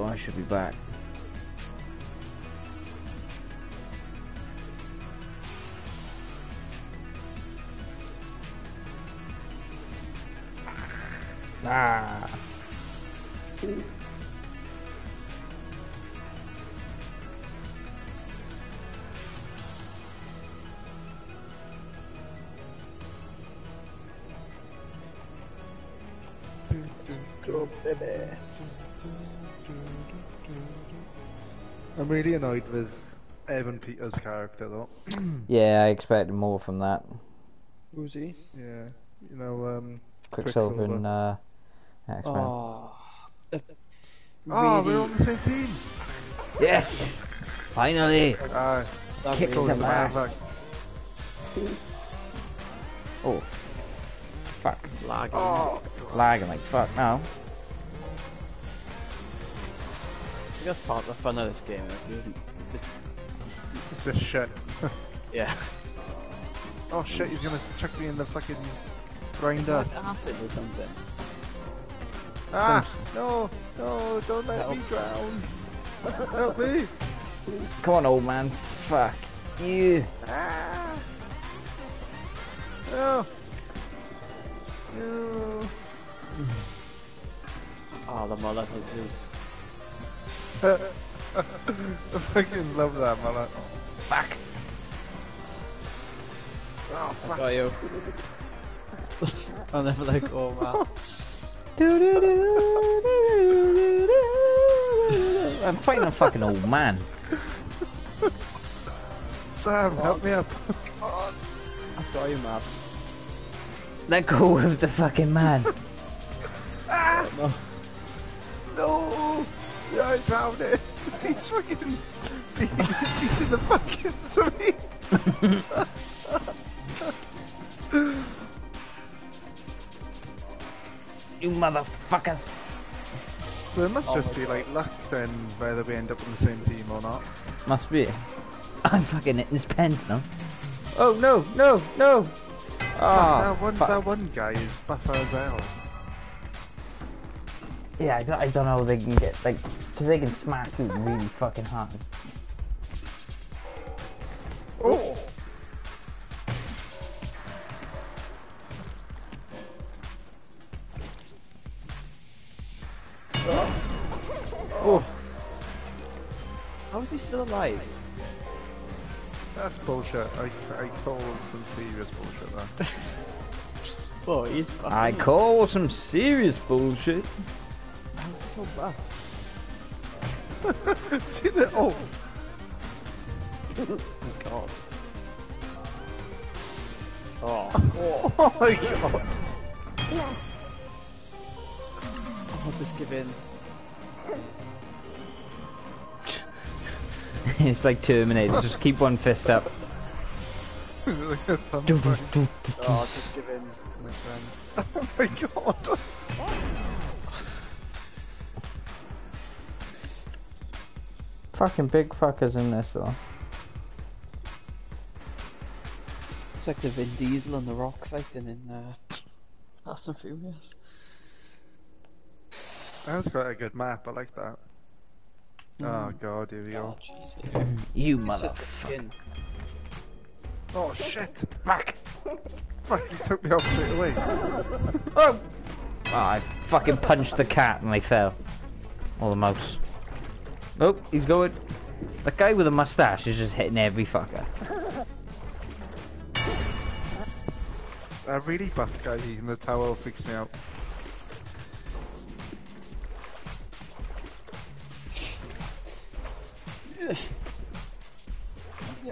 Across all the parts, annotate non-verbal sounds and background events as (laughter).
so I should be back. Ah. Annoyed with Evan Peters' character though. (clears throat) Yeah, I expected more from that. Who's he? yeah, you know, um, Quicksilver and uh, X-Men. Oh. uh, oh, we're on the same team. Yes! Finally! Ah, that kick some to ass. Mavic. Oh. Fuck. It's lagging. Oh, Lagging like fuck now. I guess part of the fun of this game. like, It's just, it's just shit. (laughs) yeah. oh shit, he's gonna chuck me in the fucking It's grinder. like acid or something. Ah, no, no, don't let me drown. (laughs) Help me. Come on, old man. Fuck you. Ah. No. No. Oh, the mullet is loose. I fucking love that mullet. Oh, fuck. Oh, I got you. (laughs) I'll never let go of that. I'm fighting a fucking old man. Sam, help me up. I've got you, Mav. Let go of the fucking man. (laughs) Ah! No. No! Yeah, I found it. (laughs) He's fucking. He's in the fucking to. (laughs) You motherfuckers. So it must Oh just be God. like luck then whether we end up on the same team or not. Must be. I'm fucking hitting his pens now. Oh no, no, no! Ah, that one, fuck. that one guy is buffer as hell. Yeah, I don't, I don't know how they can get, like, because they can smack you really fucking hard. Oh! Oh. How is he still alive? That's bullshit. I, I told some serious bullshit there. (laughs) Oh, he's buff. I call some serious bullshit. How is he so buff? (laughs) See that? Oh! (laughs) Oh. (laughs) oh my god. Oh, Oh my god! I'll just give in. it's like Terminator, just keep one fist up. Oh, I'll just give in. my friend. Oh my god! Fucking big fuckers in this though. It's like the Vin Diesel and the Rock fighting in uh, Fast and Furious. That's quite a good map, I like that. Oh Mm. god, here we Oh, go. Jesus. You It's mother. just a skin. Oh shit! Fuck! Fuck, he took me off straight away. Oh! Oh, I fucking punched the cat and they fell. Or the mouse. Oh, he's going. That guy with a mustache is just hitting every fucker. A really buff guy in the tower freaks me out. (laughs)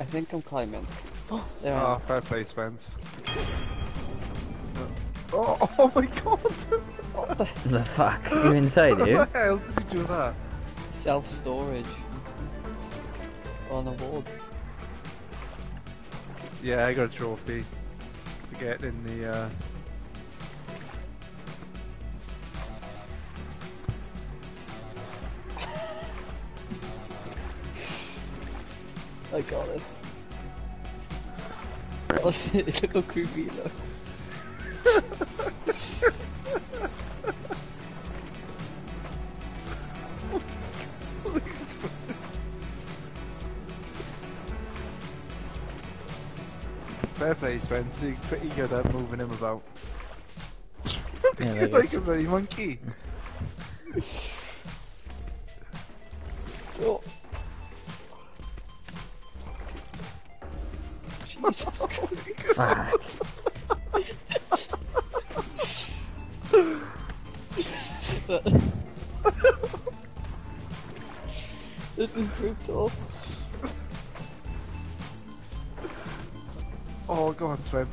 I think I'm climbing. (gasps) Oh, there I Oh, am. fair play, Spence. Oh, (laughs) oh my god! What the The fuck? You inside (laughs) How here? the hell did you do that? self-storage on a wall. Yeah, I got a trophy to get in the. Uh... (laughs) I got this. (laughs) Oh, shit, look how creepy it looks. Spence. You're pretty good at moving him about. Yeah, (laughs) like is- a bloody monkey. (laughs)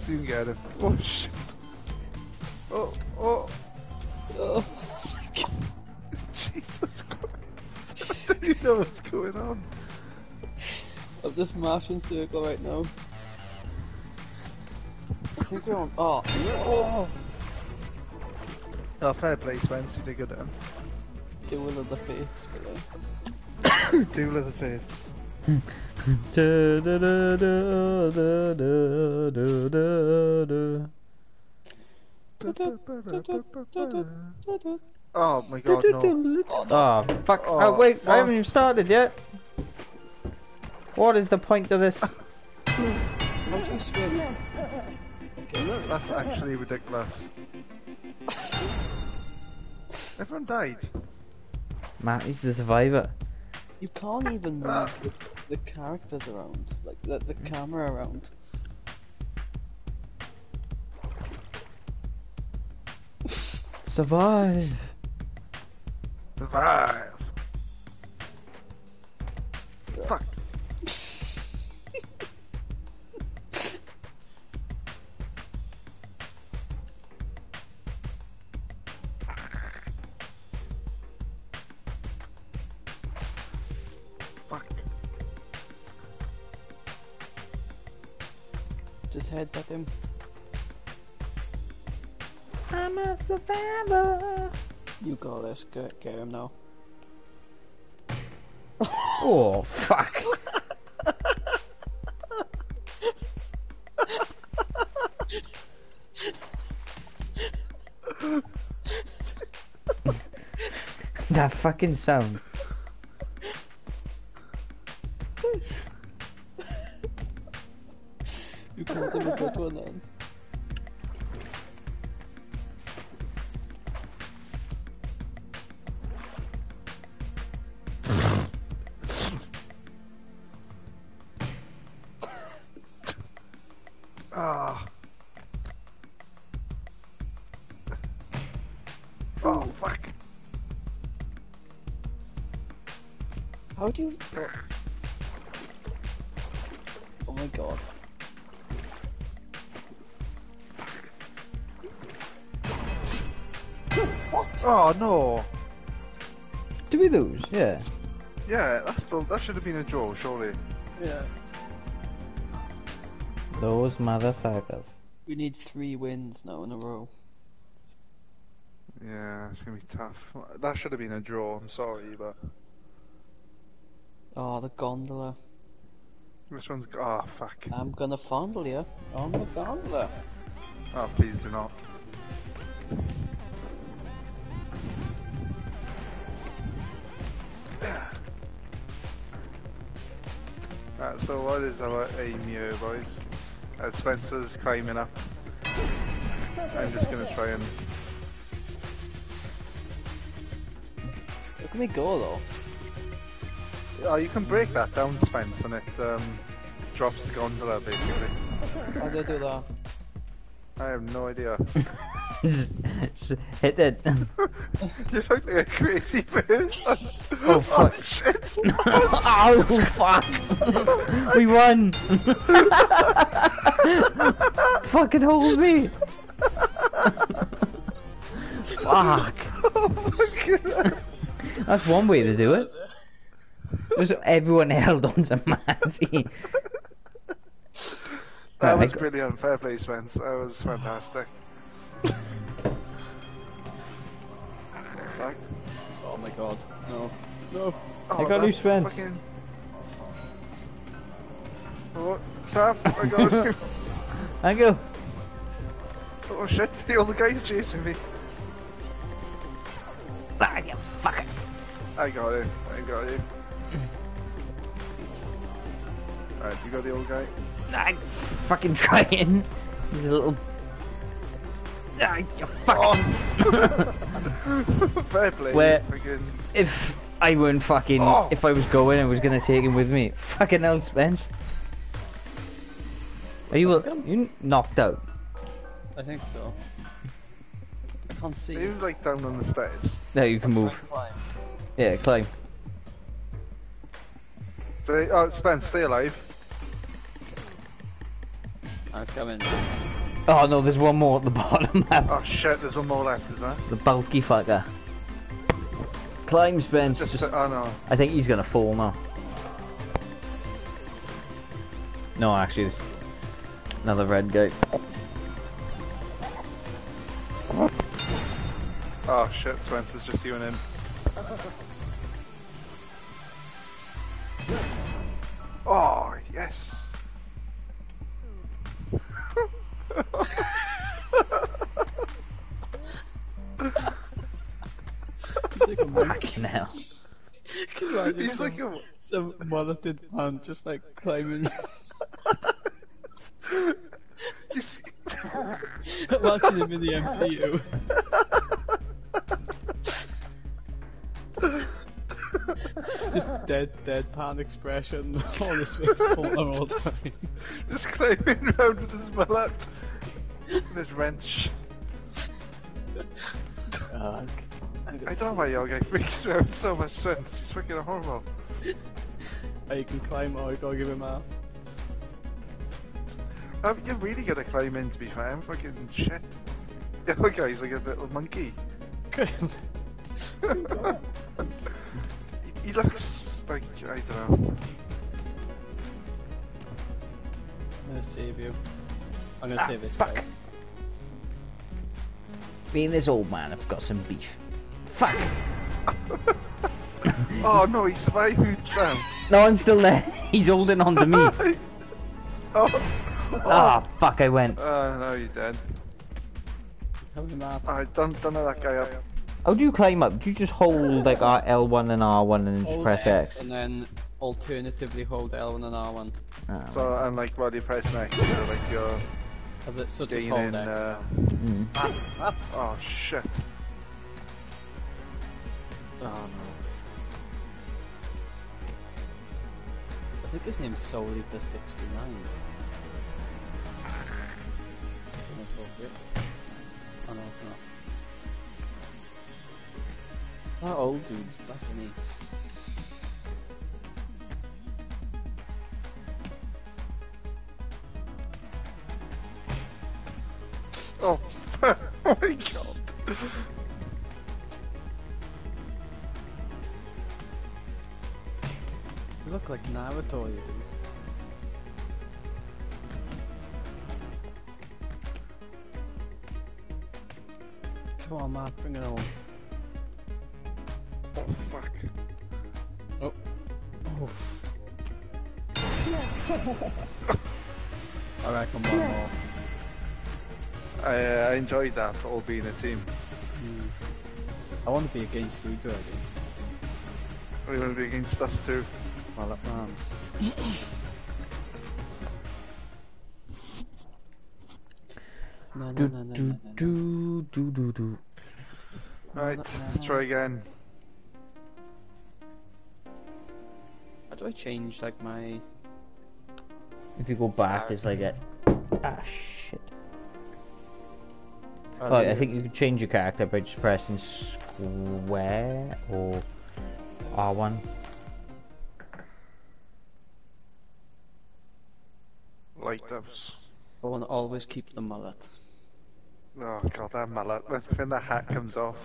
go on, Spence. You can get him. Oh, shit. Oh, oh. Oh. Jesus Christ. (laughs) I didn't know what's going on. I'm just circle right now. I think we're on. Oh, oh, Oh, fair play, Spence. You did good at him. duel of the fates, but uh, (coughs) Duel of the Fates. Oh my god, no. Oh, fuck. Oh, Oh, wait, I oh. haven't even started yet. What is the point of this? How do you swim? That's actually ridiculous. Everyone died. Matty's the survivor. You can't even move the, the characters around, like the, the mm. camera around. Survive. Survive. Fuck. Fuck. Him. I'm a survivor. You got this. Get, get him now. (laughs) Oh, fuck. (laughs) that fucking sound. My god. What? Oh, no. Do we lose? Yeah. Yeah, that's that should have been a draw, surely. Yeah. Those motherfuckers. We need three wins now in a row. Yeah, it's gonna be tough. That should have been a draw, I'm sorry, but... Oh, the gondola. Which one's... Oh, fuck. I'm gonna fondle you on the gondola. Oh, please do not. Right, so what is our aim here, boys? Uh, Spencer's climbing up. I'm just gonna try and... Look at me go though. Oh, you can break that down, Spence, and it um, drops the gondola, basically. How do I do that? I have no idea. (laughs) just, just hit it. (laughs) You're like a crazy person. (laughs) Oh, fuck. shit! oh fuck! we won! Fucking hold me! fuck! oh my god! That's one way to do it. Just everyone held on to Matty. That was got... brilliant. Fair play, Spence. That was fantastic. Oh my god. No. No. Oh, I got new Spence. Fucking... Oh, Sam, I got you. Thank you. Oh shit, the other guy's chasing me. Ah, you fucker. I got him. I got him. Alright, you got the old guy? I'm fucking trying. He's a little. Ah, you Oh. (laughs) Fair play. Where- Friggin... if I weren't fucking. Oh. If I was going, I was gonna take him with me. Fucking hell, Spence. Are you, you knocked out? I think so. I can't see. He was like down on the stairs. No, you can move. Climb. Yeah, climb. Stay, oh, uh, Spence, stay alive. I'm coming. Oh no, there's one more at the (laughs) bottom. Oh shit, there's one more left, is there? the bulky fucker. Climb, Spence. Just, Just- oh no. I think he's gonna fall now. No, actually, there's another red guy. Oh shit, Spence, it's just you and him. (laughs) Oh, yes. He's like a monkey. Fucking hell. Can you imagine He's like a... some mulleted man just like climbing? (laughs) You see... (laughs) Imagine him in the MCU. (laughs) (laughs) just dead, deadpan expression (laughs) on his face all the (laughs) time. Just climbing around with his mallet. and his wrench. Ugh. I don't know why your guy freaks me out so much, Spence. He's freaking horrible. Oh, you can climb you gotta give him a. Um, you're really gonna climb in, to be fair. I'm fucking shit. The other guy's like a little monkey. He looks like, I don't know. I'm gonna save you. I'm gonna Ah, save this fuck. guy. Me and this old man have got some beef. Fuck. (laughs) Oh no, he survived down. No, I'm still there. He's holding on to me. (laughs) oh. Ah, fuck, I went. Oh no, you're dead. Help him out. I don't, don't know that guy up. How do you climb up? Do you just hold like R L1 and R1 and then just Hold press X? and then alternatively hold L1 and R1. Ah, So, and like while you press next, you're like you're Oh, that- So just hold gaining. X. Uh... mm. Ah, ah. Oh shit. Oh no. I think his name's Solita69. Inappropriate. Oh no, it's not. That old dude's buffing Oh, (laughs) oh my god. You look like Naruto, you do. Come on, Matt, bring it on. Oh fuck. Oh. Oof. (laughs) I reckon one more. I, uh, I enjoyed that, for all being a team. Hmm. I want to be against you, Dragon. We want to be against us too. Well, up man. (coughs) No, no, no, no, no, no, no. do, do, do, do. Right, let's try again. How do I change, like, my... If you go back, it's like a. Ah, shit. Oh, Oh, I think you can change your character by just pressing square or R1. Lighthouse. I want to always keep the mullet. Oh god, that mallet. When the hat comes off.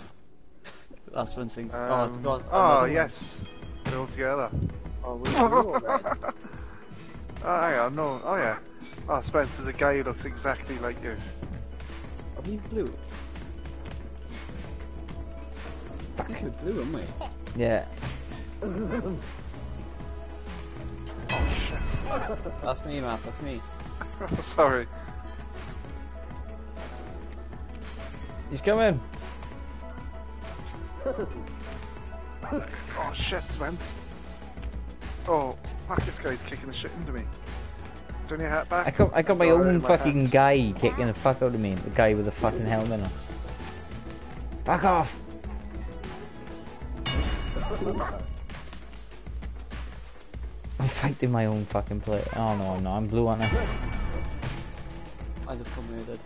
(laughs) That's when things... oh, Um, it's gone. oh, yes. They're all together. Oh, we're through already. Oh, hang on, no. Oh, yeah. Oh, Spence, there's a guy who looks exactly like you. Are we blue? I think we're blue, aren't we? Yeah. Oh, (laughs) shit. That's me, Matt, that's me. (laughs) Sorry. He's coming. (laughs) Oh shit, Spence. Oh, fuck, this guy's kicking the shit into me. Turn your hat back. I got I got my Oh, own my fucking hat. guy kicking the fuck out of me. The guy with the fucking helmet on. Fuck off! (laughs) I'm fighting my own fucking play. Oh no, I'm not. I'm blue on it. I just got murdered.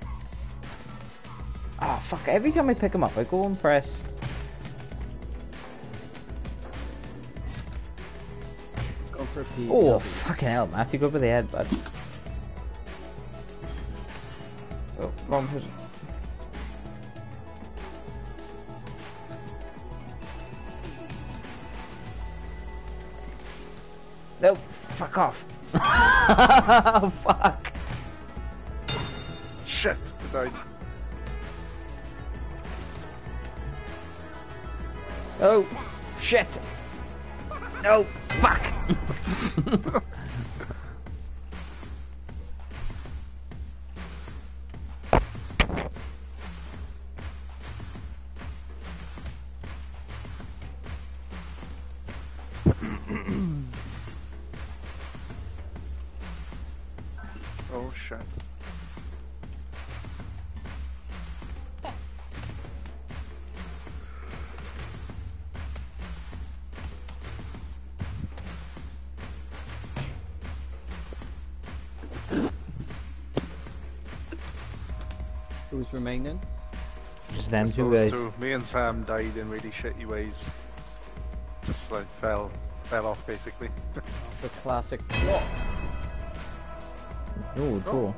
Oh fuck! Every time I pick him up, I go and press. Going for a P. Oh fucking hell, man! You go over the head, bud. Oh, wrong person. No, fuck off. oh, (laughs) fuck. Shit, I died. Oh, shit. No, fuck. Oh shit. Who's remaining? Just them Just two those guys. Eh? two. Me and Sam died in really shitty ways. Just like fell, fell off basically. It's a classic. What? Oh, cool.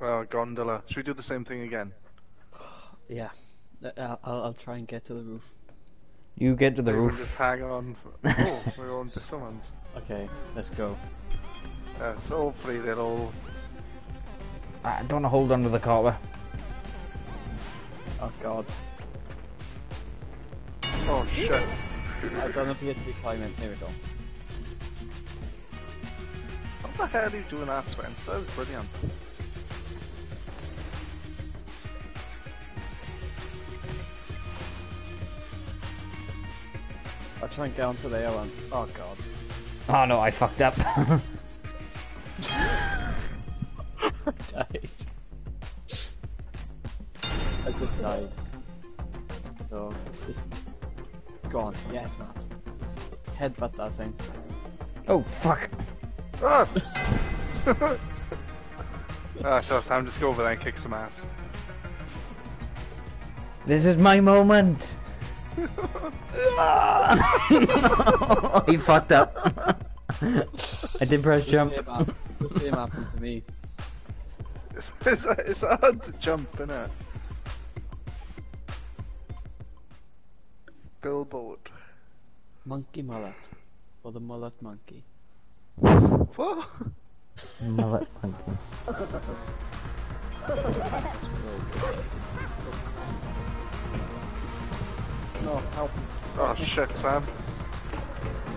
well, gondola. Should we do the same thing again? Yeah. Uh, I'll, I'll try and get to the roof. You get to the we'll roof. just hang on. For... (laughs) Oh, we're on different ones. Okay, let's go. Uh, so hopefully they'll all. I don't want to hold onto the copper. Oh god. Oh shit. I don't appear to be climbing. Here we go. What the hell are you doing that, Spence? That was brilliant. I'll try and get onto the air one. Oh god. Oh no, I fucked up. (laughs) died. I just died. So, just go on. Yes, Matt. Headbutt that thing. oh, fuck. Ah! (laughs) ah, so Sam just go over there and kick some ass. This is my moment. (laughs) he fucked up. I did press The jump. same, the same happened to me. It's, it's, it's hard to jump, innit? Billboard. Monkey mullet. Or the mullet monkey. What? Mullet monkey. (laughs) No, help. Oh shit, Sam.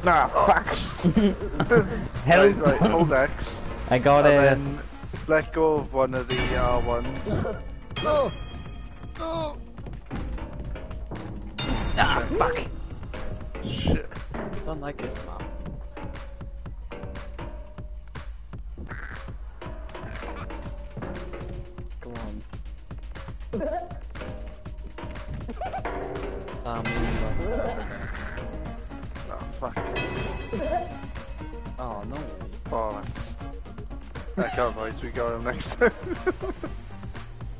Ah, fuck. (laughs) Help. Right, right, hold X. I got and it. then let go of one of the R1s. (laughs) No! No! Ah, fuck. Shit. Don't like this map. Go on. (laughs) That's- Oh, fuck. Oh, no. Bollocks. Echo boys, we got him next time.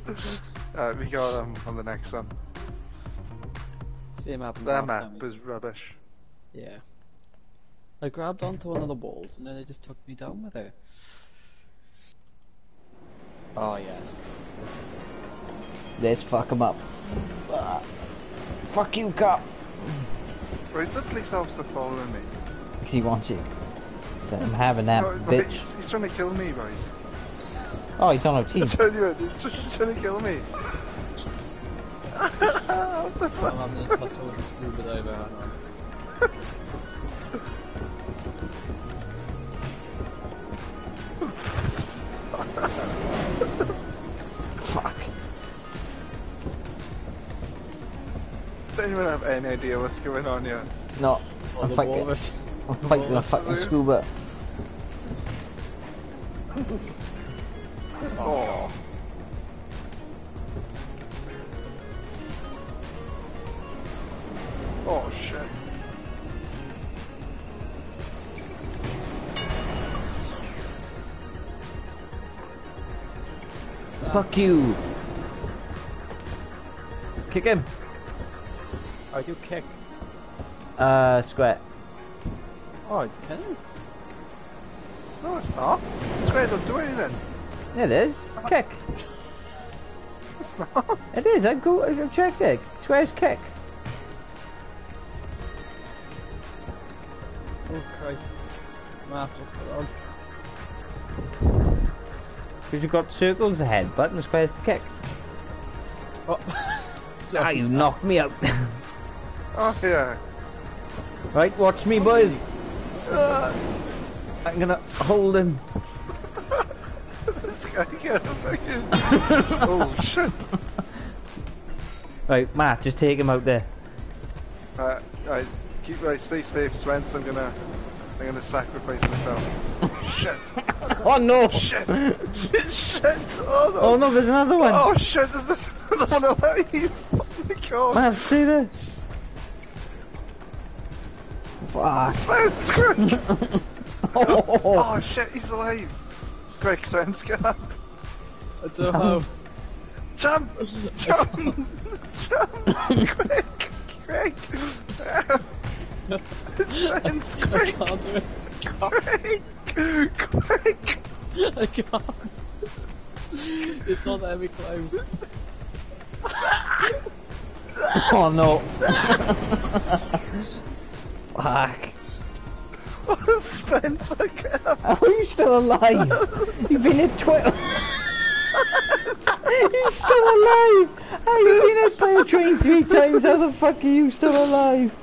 (laughs) uh, we got him on the next one. Same happened That last map time. was rubbish. Yeah. I grabbed onto one of the walls and then it just took me down with it. Oh yes. Let's fuck him up. Ah. Fuck you, cop. Where's the police officer following me? Because he wants you. I'm having that, No, bitch. He's, he's trying to kill me, boys. Oh, he's on our team. (laughs) I he's just trying to kill me. (laughs) what the fuck? I'm having a tussle with the scuba diver, (laughs) Does anyone have any idea what's going on here? No, All I'm the fighting. walrus. (laughs) I'm fighting a fucking scuba. (laughs) Oh, Oh. Oh shit. Fuck you. Kick him. I do kick. Uh, square. Oh, it can? No, it's not. Square don't do anything. It is. Kick. (laughs) It's not. It is. I've, go, I've checked it. Square's kick. Oh, Christ. Matt, what's going on? Because you've got circles ahead, but and square's the kick. Oh. (laughs) Ah, you knocked me out. (laughs) Oh yeah. right, watch me, boys. Uh, I'm gonna hold him. this guy got a fucking. oh shit. Right, Matt, just take him out there. Right, right. Keep right. Stay safe, Spence. I'm gonna. I'm gonna sacrifice myself. shit. (laughs) Oh no! Shit. shit. Oh no. Oh no, there's another one. Oh shit. There's another one alive. (laughs) Oh my god. Matt, see this? Fuck. Spence, quick. Oh. Oh shit. He's alive. Quick, Spence, get up. I don't know. Jump! Jump! Jump! quick! Quick! Spence, I can't do it. Quick! Quick! I can't. It's not letting me climb. Oh no. (laughs) Fuck. (laughs) Oh, Spencer, get up! How are you still alive? You've been hit twice. (laughs) He's still alive! How you been hit by a train three times? How the fuck are you still alive?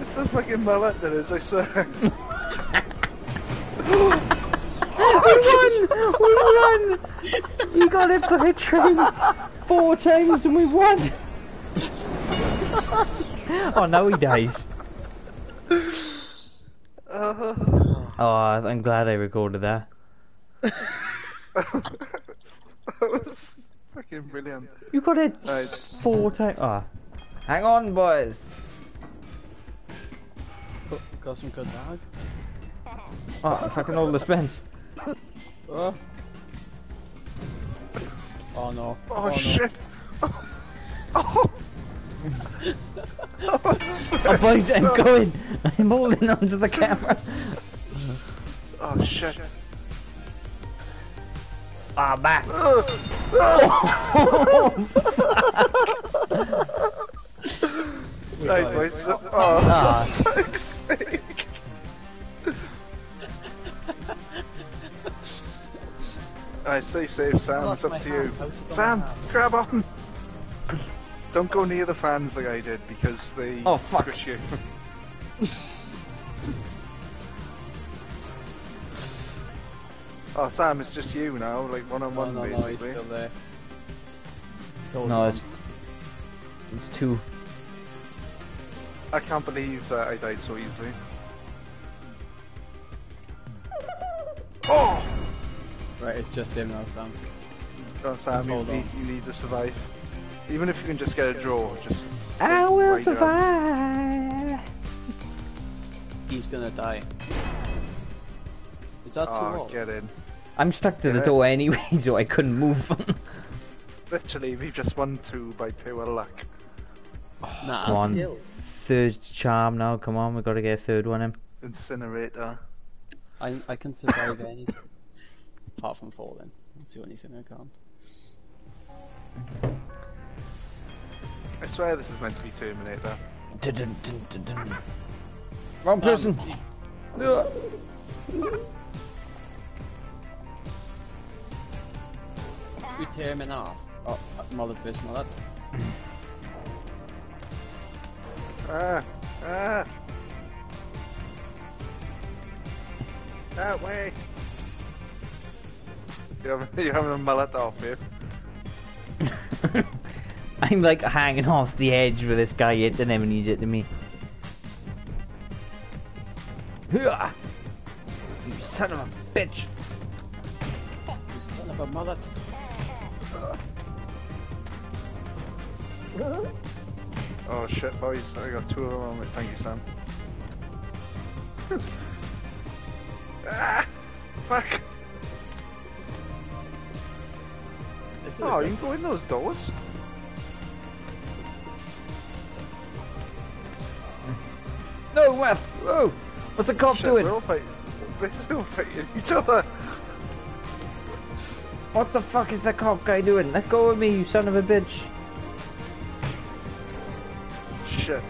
It's a fucking mullet that is, I swear. (laughs) We won! We won! You got hit by a train four times and we won! oh, now he dies. Uh, Oh, I'm glad I recorded that. (laughs) that was fucking brilliant. You got it Right. four times. Oh. Hang on, boys. Oh, got some good lag. Oh, I'm fucking all the Spence. Oh. Oh no. (laughs) Oh, no. shit! Oh! Oh, boys, (laughs) I'm going. I'm holding onto the camera. Oh shit. Ah, back. (laughs) (laughs) We Right, boys. Oh, Ah. for fuck's sake. Alright, stay safe, Sam. It's up to you. hand. How's Sam, grab on. Don't go near the fans like I did because they Oh, fuck. squish you. (laughs) oh, Sam, it's just you now, like one on No, one, no, no, he's basically. still there. He's holding No, it's it's two. I can't believe that I died so easily. Oh! Right, it's just him now, Sam. Oh, Sam, you need, you need to survive. Even if you can just get a draw, just. I will ride it out. survive. He's gonna die. Is that too Oh, get in. I'm stuck to the Yeah. door anyway, (laughs) so I couldn't move. (laughs) Literally, we've just won two by pure luck. Nah, Come on. skills. third charm now. Come on, we got to get a third one in. Incinerator. I I can survive (laughs) anything. Apart from falling. That's the only thing I can't. I swear this is meant to be Terminator. Dun, dun, dun, dun, dun. Wrong person. it's me. Ugh. We tear him in half? Oh, mullet fish mullet. Ah! Ah! That way! You're having, you're having a mullet off here. (laughs) I I'm like hanging off the edge with this guy hitting him and he's hitting me. Hooah! You son of a bitch! You son of a mullet. (laughs) Oh shit, boys! I got two of them on me. Thank you, Sam. (laughs) ah, fuck! This is Oh, you good- can go in those doors. No, Wes! Whoa! What's the cop Shit, doing? We're all fighting. We're still fighting each other. What the fuck is the cop guy doing? Let go of me, you son of a bitch! Shit.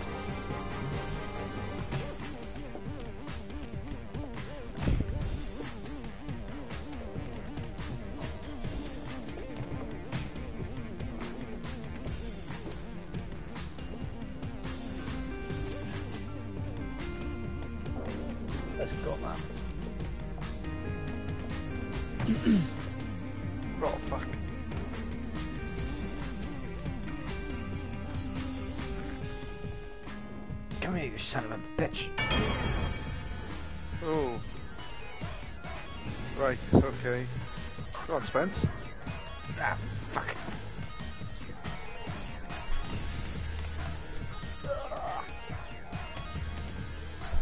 Go. Ah, fuck.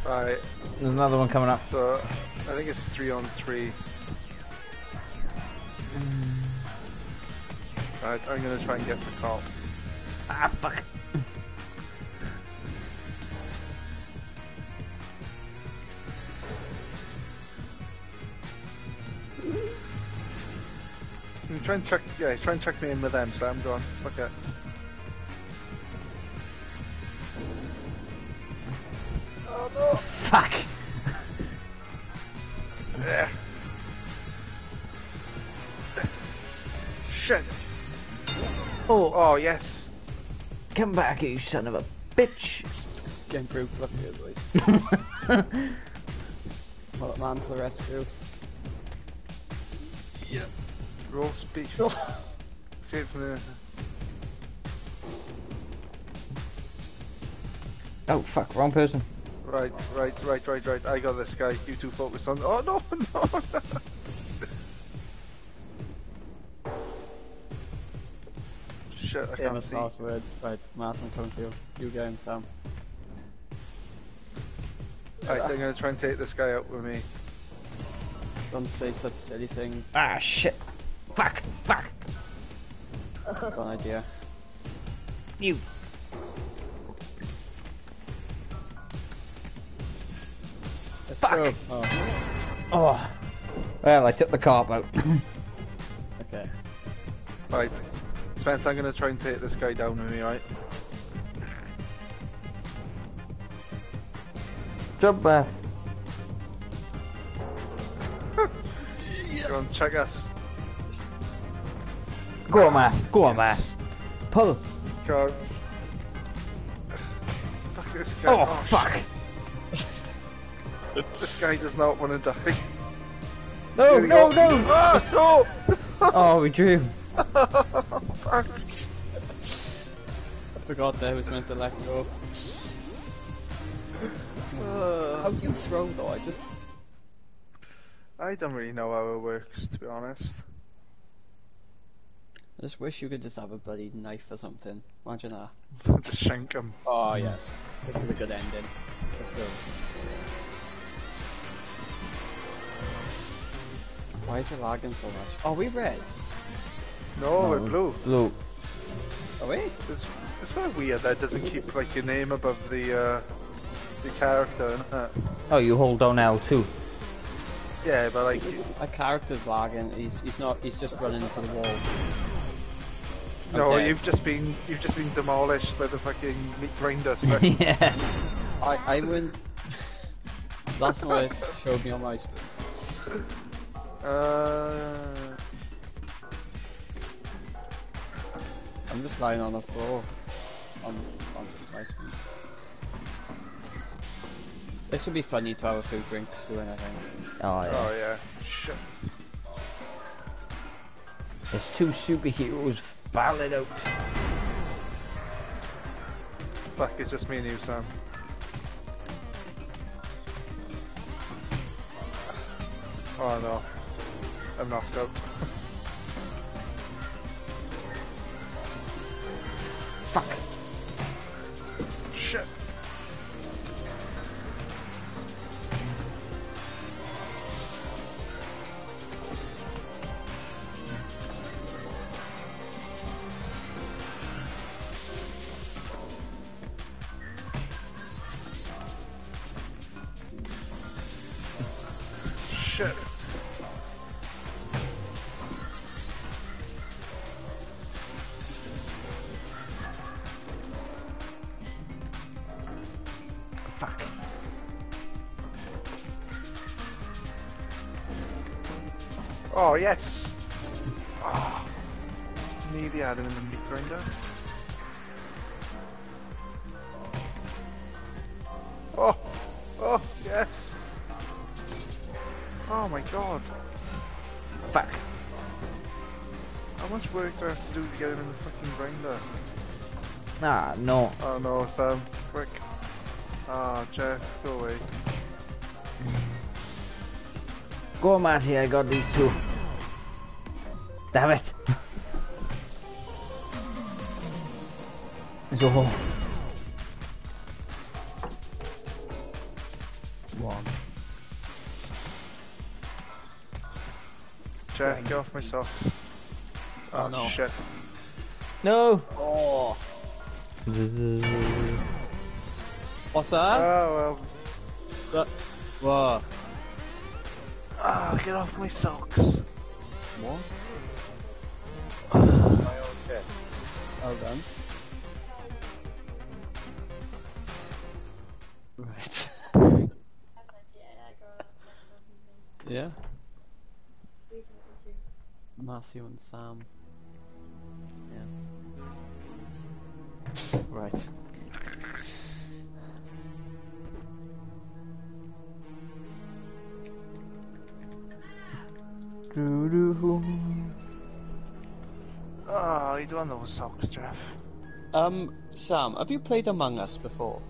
Right. There's another one coming up. So I think it's three on three. Right. I'm gonna try and get the cop. Ah, fuck. You try and check. Yeah, try and check me in with them, Sam. Go on. Okay. Fuck! Yeah. Shit. Oh, Oh yes. come back, you son of a bitch! It's getting through. Look here, boys. (laughs) Mullet man to the rescue. Roast beef. Save from the. oh, fuck, wrong person. Right, right, right, right, right. I got this guy. You two focus on. Oh no, no. (laughs) no. Shit, I can't Famous see. last words. Right, Matt, I'm coming for you. You go, him, Sam. Right, I'm gonna try and take this guy out with me. Don't say such silly things. Ah, shit. Fuck, fuck. Got an idea. You. Let's Fuck. go. Oh, Oh. Well, I took the cop out. (clears throat) okay. Right, Spence, I'm gonna try and take this guy down with me, right? Jump back. Go on, check us. Go on, man. Go on, man. Yes. Pull. Go. Fuck this guy. Oh, shit. fuck. (laughs) This guy does not want to die. No, no, go. no. Ah, no! (laughs) Oh, we drew. (laughs) Fuck. I forgot that I was meant to let go. How do you throw though? I just. I don't really know how it works, to be honest. I just wish you could just have a bloody knife or something. Imagine that. (laughs) Just shank him. Oh yes. This is a good ending. Let's go. Why is it lagging so much? Are we red? No, we're blue. Blue. Are we? It's, it's very weird that it doesn't keep like your name above the uh, the character. innit? Oh, you hold down L too. Yeah, but like, a character's lagging. He's he's not. He's just running into the wall. I'm no, dead. you've just been you've just been demolished by the fucking meat grinder. (laughs) Yeah. I I went. That's what it showed me on my screen. uh, I'm just lying on the floor. On on my screen. This would be funny to have a few drinks doing. I think. Oh, yeah. oh yeah, shit. There's two superheroes Ballad out. Fuck, it's just me and you, Sam. Oh no. I'm knocked out. Fuck. Fuck. Oh, yes! Oh, nearly had him in the meat grinder. Oh! Oh, yes! Oh my god! Fuck. How much work do I have to do to get him in the fucking grinder? Ah, no. Oh no, Sam, Jeff, go away. Go on, Matty, I got these two. Damn it. So, One. Jeff, get off my socks. Oh, Oh, no. shit. no. Oh! (laughs) What's that? Oh That- Whoa. well. Ah, get off my socks. What? oh shit. Well done. Right. (laughs) yeah. Matthew and Sam. Um, Sam, have you played Among Us before?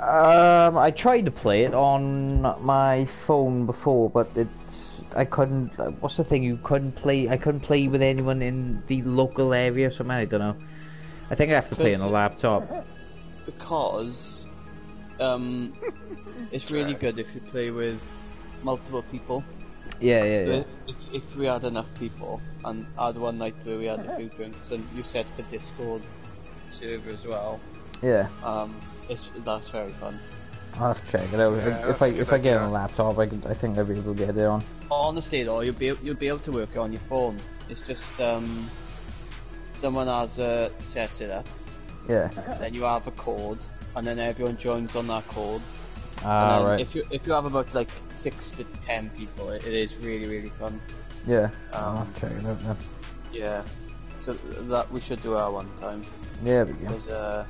Um, I tried to play it on my phone before, but it's I couldn't. uh, What's the thing? You couldn't play. I couldn't play with anyone in the local area or something. I don't know. I think I have to play on a laptop. Because, um, it's really (laughs) good if you play with multiple people. Yeah, yeah, yeah. If, if we had enough people, and I had one night where we had a few drinks, and you set up a Discord server as well, Yeah, um, it's that's very fun. I'll have to check it out. Yeah, if I if I get on a laptop, I, could, I think I'll be able to get it on. Honestly though, you'll be you'll be able to work it on your phone. It's just um, someone has uh, set it up, Yeah. then you have a code, and then everyone joins on that code. Ah, and right. if you if you have about like six to ten people, it, it is really really fun. Yeah. I'll Um, have to check it out then. Yeah. So that we should do our one time Yeah, we go. because uh,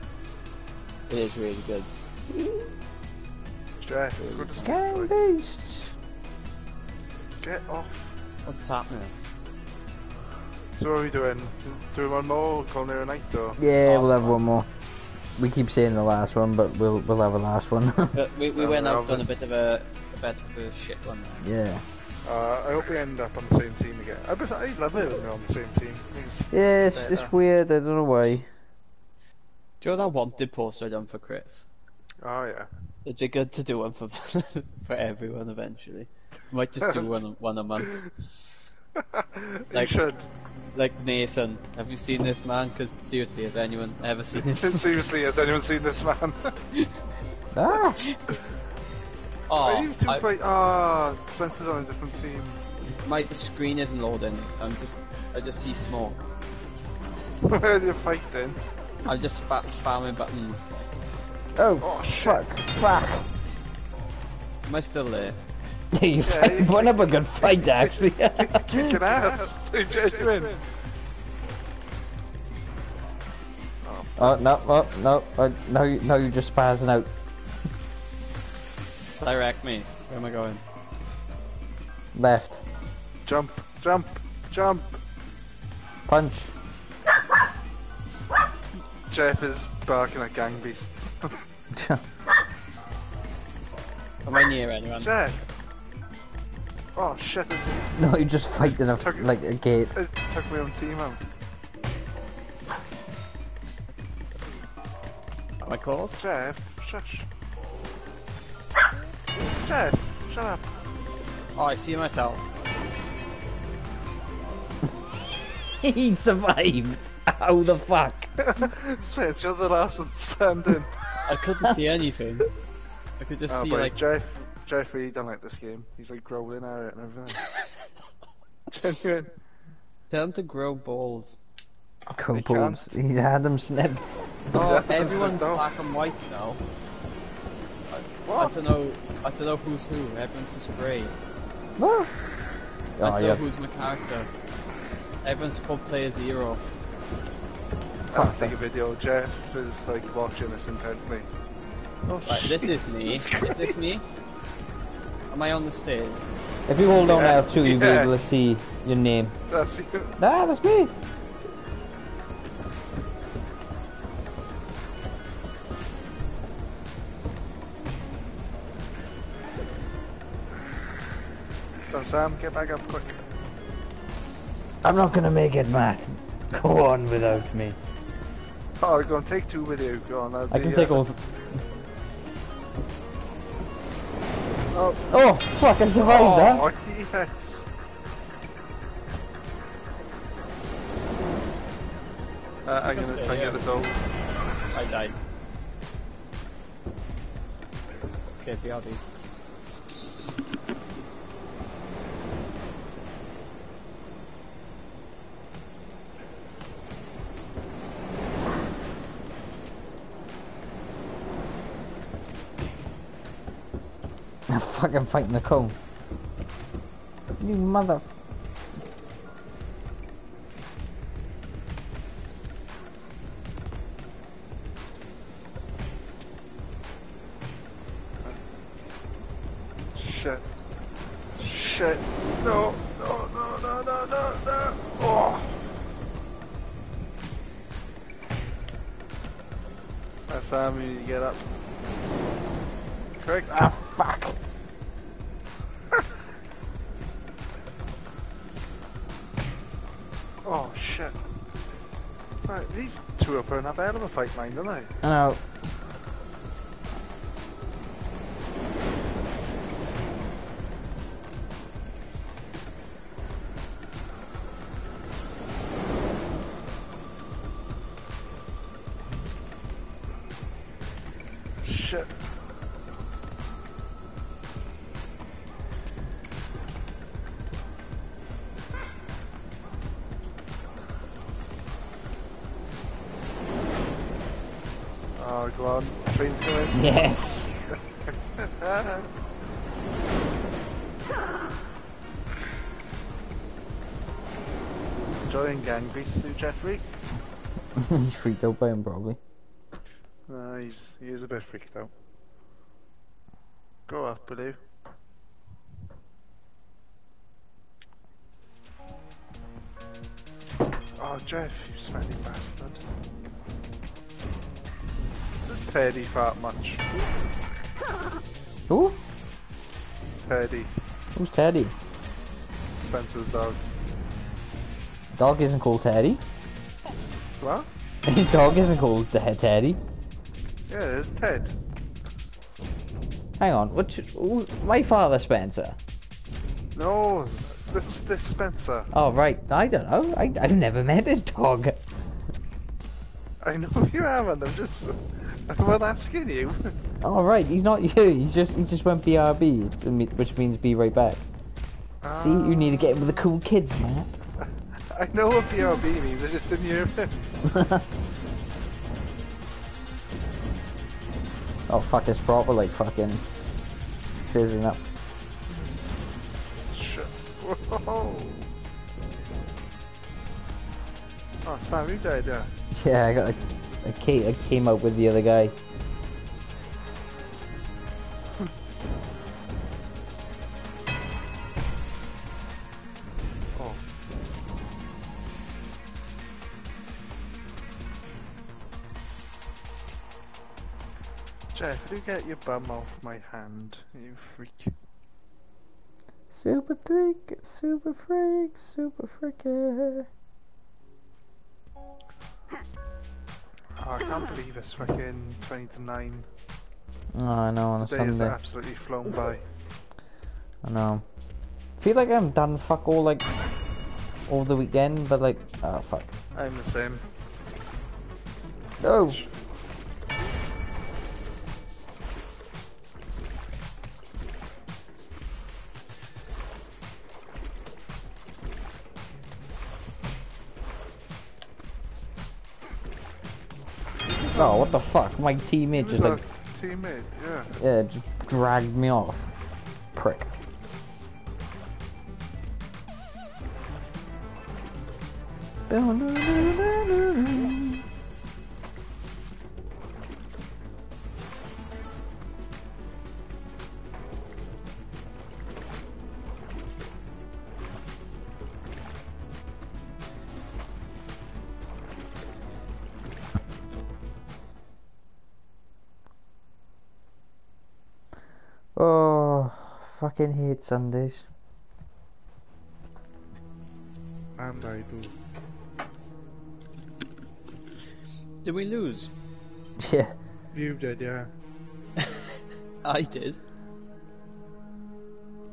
it is really good. Jeff, go to sleep. Beasts. Get off. What's happening? So what are we doing? Doing one more, call it a night or? Yeah, we'll have one more. We keep saying the last one, but we'll we'll have a last one. (laughs) But we, we Well, went well, out on a bit of a, a bit of a shit one. yeah. Uh, I hope we end up on the same team again. I, bet- I love it when we're on the same team. It's, Yeah, it's, it's weird. I don't know why. Do you know that wanted poster I done for Chris? oh yeah. It'd be good to do one for (laughs) for everyone eventually. Might just do (laughs) one one a month. you should. Like Nathan, have you seen this man? Because seriously, has anyone ever seen (laughs) this? Seriously, has anyone seen this man? (laughs) Ah! (laughs) oh, Are you two I- play? Ah, Spencer's on a different team. my screen isn't loading. I'm just I just see smoke. Where are you fighting? I'm just spa- spamming buttons. Oh, Oh, fuck! Fuck! Am I still there? (laughs) you Yeah, you- put up a good fight, (laughs) actually. Kicking ass. Genuine. oh no, oh, no! Uh, now, you, now you're just spazzing out. (laughs) Direct me. Where am I going? Left. Jump, jump, jump. Punch. Jeff is barking at gang beasts. Am I near anyone? Jeff! Oh shit, it's, no, you're just fighting a, Took- like a gate. it took my own team out. Am I close? Jeff, shush. Jeff, shut up. Oh, I see myself. (laughs) he survived. (laughs) How the fuck? (laughs) Spence, you're the last one standing. I couldn't see anything. I could just oh, see like Jeff, Jeff really don't like this game. He's like growling at it and everything. (laughs) Genuine. tell him to grow balls. Couples. He's had them snipped. Oh, oh, That's everyone's the black and white now. I, I What? don't know. I don't know who's who. Everyone's just grey. What? Oh, I Oh don't know yeah. who's my character. Everyone's called player zero. Let's take a video. Jeff is like watching this intently. Oh, Right, this is me. (laughs) Is this me? Am I on the stairs? If you hold on Yeah, L2, you'll be able to see your name. That's you. Ah, that's me. Go Sam, get back up quick. I'm not gonna make it, Matt. Go on without me. Oh, go on, take two with you. Go on. that'd I be, can uh, take all. Oh, Oh, fuck! I survived that. oh yes. Uh, I'm gonna try and get this over. I died. Okay, the BRB. (laughs) fucking the cone. You mother. Fight, mind, don't? I beasts, Sue He's freaked out by him, probably. Uh, he's, he is a bit freaked out. Go up, you? Oh, Jeff, you smelly bastard. Does Teddy fart much? Who? Teddy, Who's Teddy? Spencer's dog. Dog isn't called Teddy. What? His (laughs) dog isn't called the Teddy. Yeah, it's Ted. Hang on, what? My father, Spencer. No, this this Spencer. Oh right, I don't know. I I've never met his dog. I know (laughs) you haven't. I'm just. I'm not asking you. (laughs) Oh right, he's not you. He's just he just went BRB, it's a me- which means be right back. See, you ah. need to get in with the cool kids, man. (laughs) I know what BRB means. I just didn't hear it. (laughs) oh fuck, it's proper like fucking fizzing up. Shit. Whoa. Oh, Sam, you died, yeah. Yeah, I got a, a ca- I came up with the other guy. You get your bum off my hand, you freak. Super freak, super freak, super freaky. Oh, I can't believe it's fucking 20 to 9. Oh, I know, on a Today has Sunday. absolutely flown by. I know. Feel like I'm done fuck all like all the weekend, but like, oh fuck. I'm the same. No! Oh, what the fuck? My teammate just like, teammate? Yeah. yeah, just dragged me off. Prick. Fucking hate Sundays. And I do. Did we lose? Yeah. You did, yeah. (laughs) I did.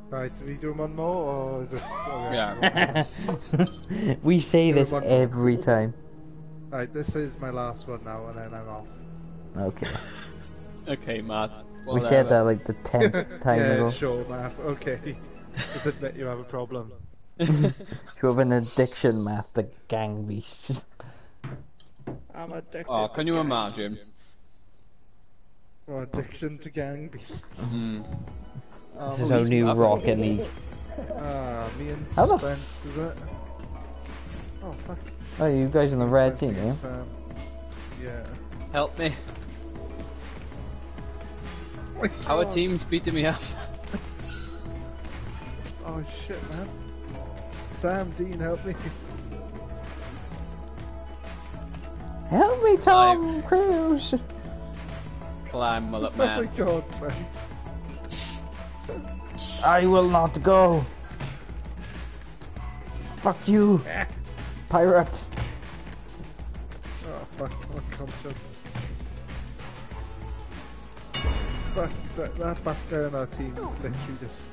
Right, do we do one more, or is this... okay. Yeah. (laughs) we say Do this one every time. Right, this is my last one now, and then I'm off. Okay. (laughs) Okay, Matt. We said that like the tenth (laughs) time yeah, ago. sure, Matt. Okay. Just admit you have a problem. (laughs) You have an addiction, Matt, the gang beast. I'm addicted. Oh, can you imagine? Oh, addiction to gang beasts. Hmm. Um, This is our new nothing. Rocket League. Ah, me and How the f- Spence, is it? Oh, fuck. Oh, you guys in the red team, yeah? um, yeah. Help me. (laughs) Oh, Our team's beating me up. (laughs) Oh, shit, man. Sam, Dean, help me. Help me, Tom Cruise! Climb, (laughs) mullet Oh my man. god, Spence. I will not go! Fuck you, pirate! Oh, fuck, what conscience. That, that, that back guy on our team literally just...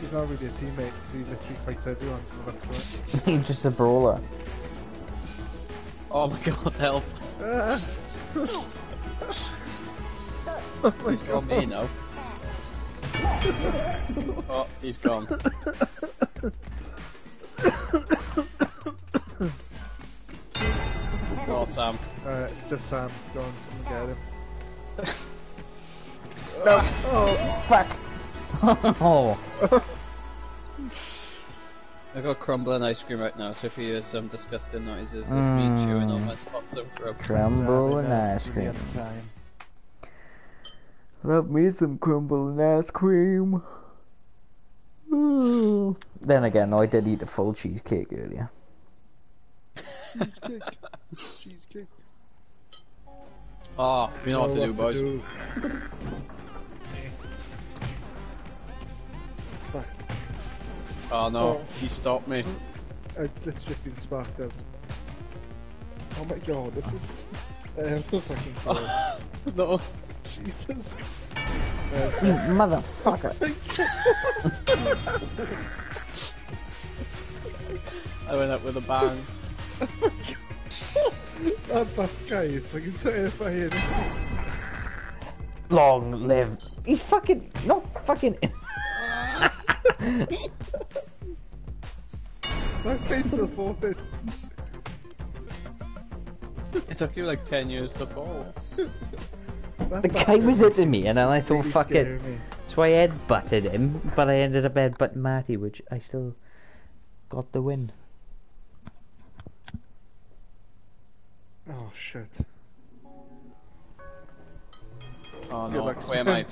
He's not really a teammate, 'cause he literally fights everyone from looks of. (laughs) He's just a brawler. Oh my god, help. Ah. oh He's got me now. Oh, he's gone. (laughs) Oh, Sam. Alright, just Sam, go on, someone get him. (laughs) No. Oh, Fuck! (laughs) oh, I got crumbling ice cream right now, so if you hear some disgusting noises, it's me Mm. chewing on my spots of crumb. crumble and ice cream. time. Love me some crumble and ice cream. Ooh. Then again, I did eat a full cheesecake earlier. Cheesecake. Cheesecake. Oh, you know what to do, boys. (laughs) Oh no, Oh. he stopped me. I, it's just been sparked up. Oh my god, this is... Uh, (laughs) fucking (laughs) cool. no. Jesus. You Uh, motherfucker! (laughs) I went up with a bang. that buff guy is fucking terrifying. Long live. He fucking. Not fucking. My face to the forehead. It took you like 10 years to fall. The guy was hitting me, and then I thought, really fuck it. me. So I head butted him, but I ended up head butting Matty, which I still got the win. Oh shit. Oh Good no, luck, where am I?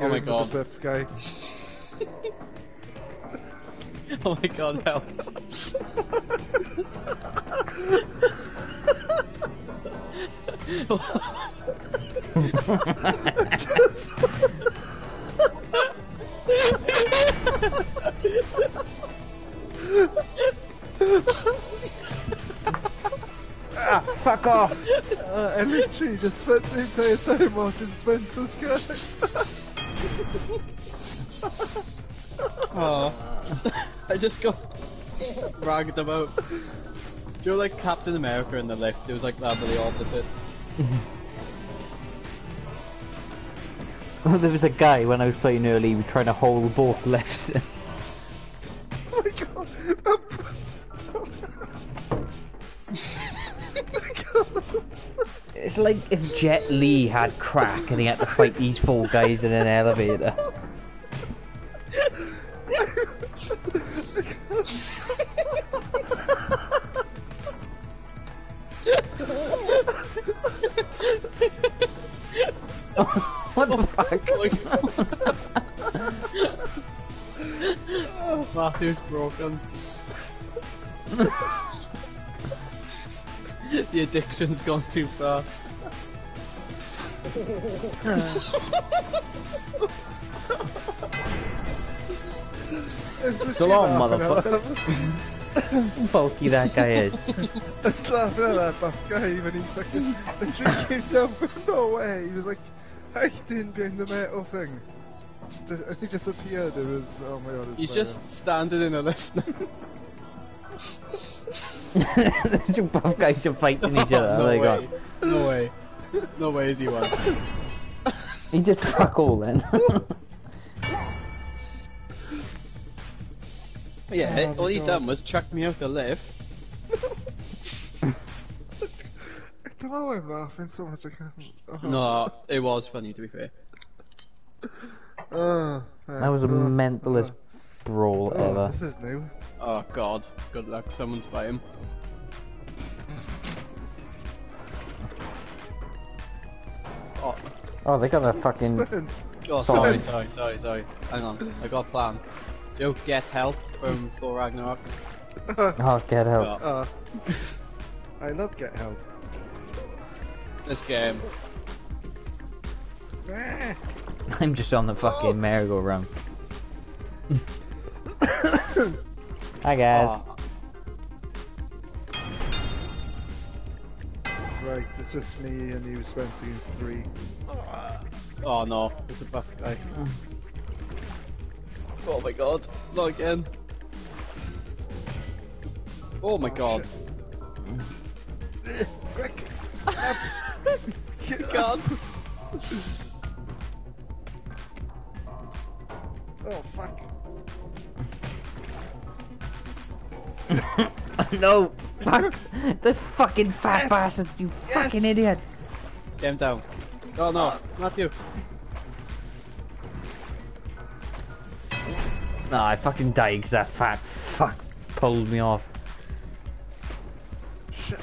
Oh my god. The guy. (laughs) Oh my god, help. Ah, fuck off! uh, I literally just spent the entire time watching Spencer's guy. (laughs) Oh. (laughs) I just got ragged about. Do you know, like Captain America in the lift? It was like that, but the opposite. (laughs) there was a guy when I was playing early, he was trying to hold both lefts. (laughs) oh my god. it's like if Jet Li had crack and he had to fight these four guys in an elevator. What the fuck? (laughs) Matthew's broken. the addiction's gone too far. So long, motherfucker. Bulky that guy is. I was laughing that buff guy when he fucking literally came down from nowhere. He was like hiding behind the metal thing. Just, uh, he just appeared. It was oh my god. He's just standing in a lift the (laughs) two buff guys are fighting each other. no Oh my way. god. No way. No way is he one. He did fuck all then. (laughs) Yeah, Oh all he done was chuck me out the lift. (laughs) I don't know why I'm laughing so much. I can't. Oh. No, it was funny to be fair. Oh, that was the mentalest brawl Oh, ever. this is new. Oh god, good luck, someone's by him. Oh, Oh, they got a fucking. Spence. oh sorry, Spence. sorry, sorry, sorry. Hang on, I got a plan. Yo, get help from Thor Ragnarok. (laughs) Oh, get help. Well, Uh, (laughs) I love Get Help. this game. Ah. (laughs) I'm just on the fucking merry-go-round. Hi guys. Oh, Right, it's just me and you, Spence against three. oh no, it's a best guy. Oh my god, not again. Oh my oh, god. Quick! Get (laughs) God. Oh fuck! (laughs) no! Fuck! This fucking fat Yes. bastard, you Yes. fucking idiot! Get him down. Oh no, uh, Matthew. No, I fucking died because that fat fuck pulled me off. Shit!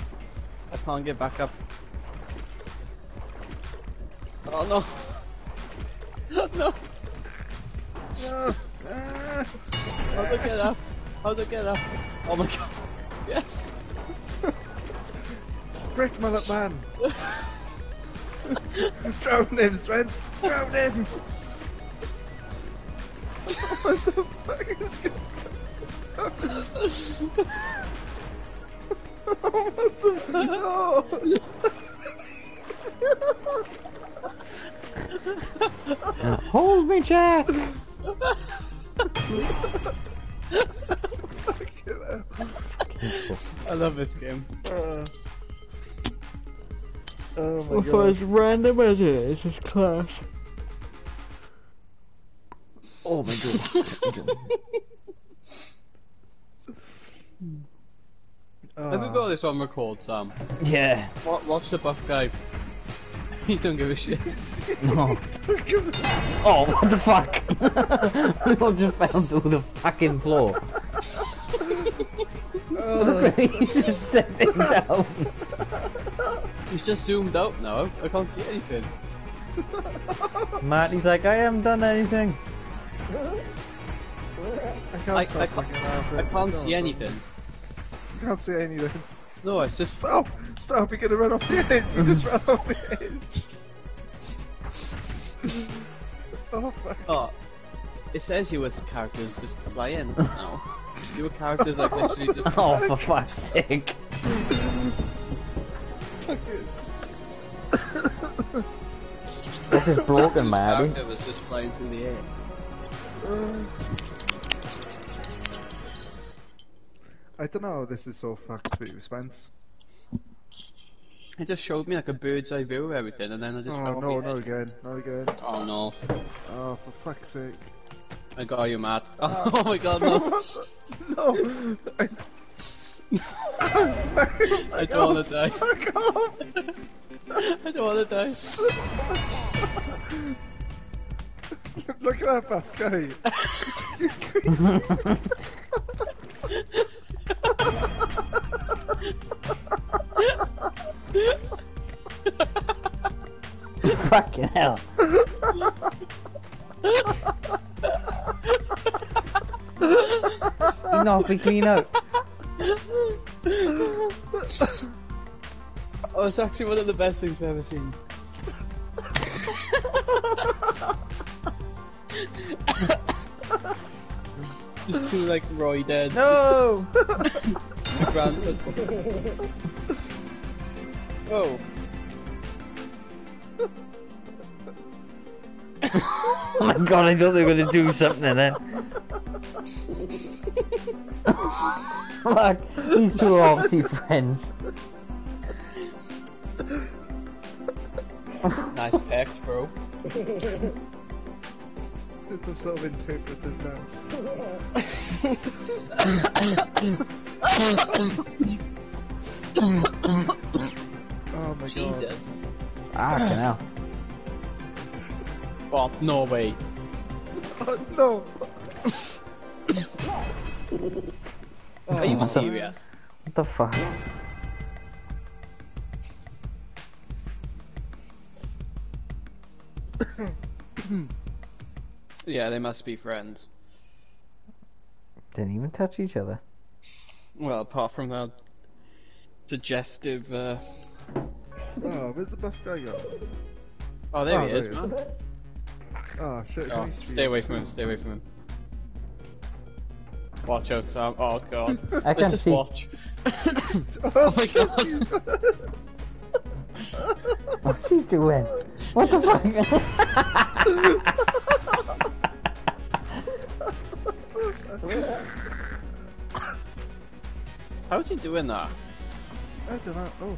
I can't get back up. Oh no. (laughs) no. No! How do I get up? How do I get up? Oh my god. (laughs) Yes. Brick mullet man! (laughs) Drown him, Spence! Drown him! What the fuck is going Oh, what the no! Hold me, Jack! I love this game. Uh, oh my god. random as it is, it's class. Oh my god. Have we got this on record, Sam? yeah. Wa- Watch the buff guy. (laughs) he don't give a shit. No. (laughs) Oh, what the fuck? (laughs) we all just fell through the fucking floor. Oh, He's just sitting down. He's just zoomed out now. I can't see anything. Matt, he's like, I haven't done anything. I can't, I, I, can't. I can't No, see anything. I can't see anything. No, it's just Stop! Stop! You're gonna run off the edge! You just ran off the edge! Oh fuck. Oh, it says you as characters just flying now. Your characters like literally just. (laughs) Oh, for fuck's sake. Fuck it. This is broken, Whose Maddie. character was just flying through the air. I don't know how this is so fucked for you, Spence. It just showed me like a bird's eye view of everything, and then I just Oh no, no again, no again. Oh no, Oh, for fuck's sake. I got you, Matt. (laughs) Ah. Oh, my god, no! (laughs) no! (laughs) I... I don't wanna die. Fuck off! I don't wanna die. (laughs) Look at that buff guy. (laughs) Fucking hell. You knocked me clean out. Oh, it's actually one of the best things I've ever seen. (laughs) Just two like Roy dead. No! Granted. Oh. (laughs) Oh my god, I thought they were gonna do something then. Fuck, (laughs) these two are obviously friends. Nice pecs, bro. (laughs) Did some sort of interpretive dance. Oh my Jesus. Ah, fucking hell. Oh, no way. Oh (laughs) no! Are you Oh. serious? What the fuck? (laughs) Yeah, they must be friends. Didn't even touch each other. Well, apart from that suggestive, uh... Oh, where's the buff guy gone? Oh, there Oh, he there is, he is. man. Oh shit. Oh, stay away from him, stay away from him. Watch out, Sam. Oh, God. (laughs) I Let's can't just see. watch. (laughs) (laughs) Oh, my God. What's he doing? What the fuck? (laughs) How's he doing that? I don't know. Oh.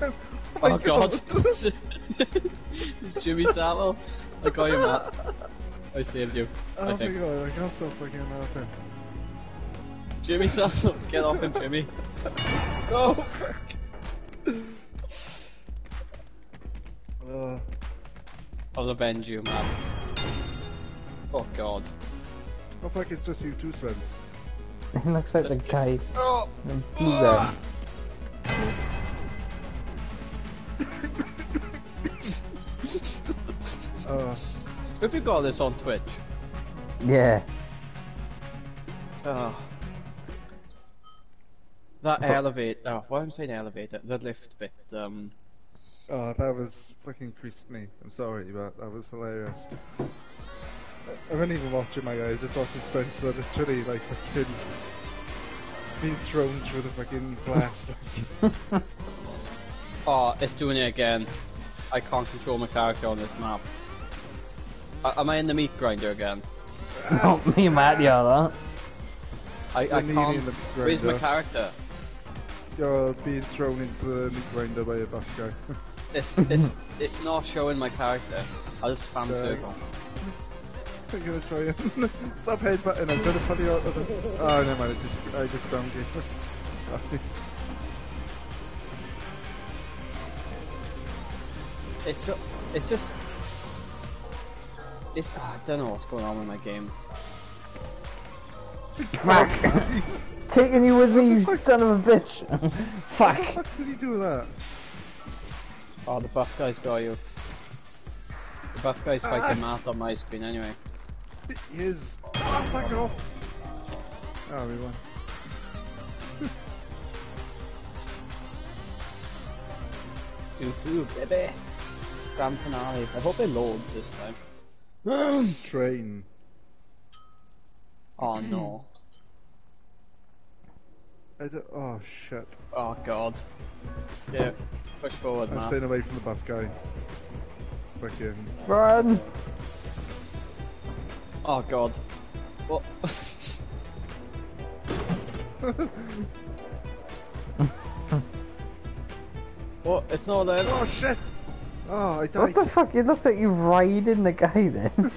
(laughs) Oh, (laughs) oh, my God. it's Jimmy Savile. I got you, Matt. I saved you. Oh I my think. god, I can't stop fucking laughing. Jimmy Savile, get off him, Jimmy. Oh, fuck. Uh, I'll avenge you, man. Oh, God. oh fuck, it's just you two, Spence. (laughs) It looks like the Let's guy Oh! in Pizza. (laughs) Uh, Have you got this on Twitch? Yeah. Oh. That elevator. Oh, why am I saying elevator? The lift bit. Um. Oh, that was fucking creased me. I'm sorry, but that was hilarious. I wasn't even watching my guys, just watching Spencer literally like fucking being thrown through the fucking glass. (laughs) Oh, it's doing it again. I can't control my character on this map. A- am I in the meat grinder again? Not me and Matt the other. I, I can't. in Where's my character? You're being thrown into the meat grinder by a guy. (laughs) It's it's it's not showing my character. I'll just spam Okay. circle. I'm (laughs) gonna try and (laughs) stop headbutting. I'm gonna put you out of the. Oh, never mind. I just, I just drowned you. Sorry. It's so, it's just it's ah, I don't know what's going on with my game. Mac! Taking you with me, you son of a bitch! (laughs) (laughs) Fuck! What the fuck did he do that? Oh, the buff guy's got you. The buff guy's ah. fighting Matt on my screen anyway. He is. Oh, fuck off. Oh, we won. (laughs) Do too, baby. Grand finale. I hope it loads this time. (clears throat) Train. oh no. (clears throat) I don't, oh shit. Oh god. Stay. Push forward, I'm man. staying away from the buff guy. Fucking. Run! Oh god. What? (laughs) oh, it's not there. Oh shit! Oh, I What the fuck? You looked like you riding the guy then. (laughs)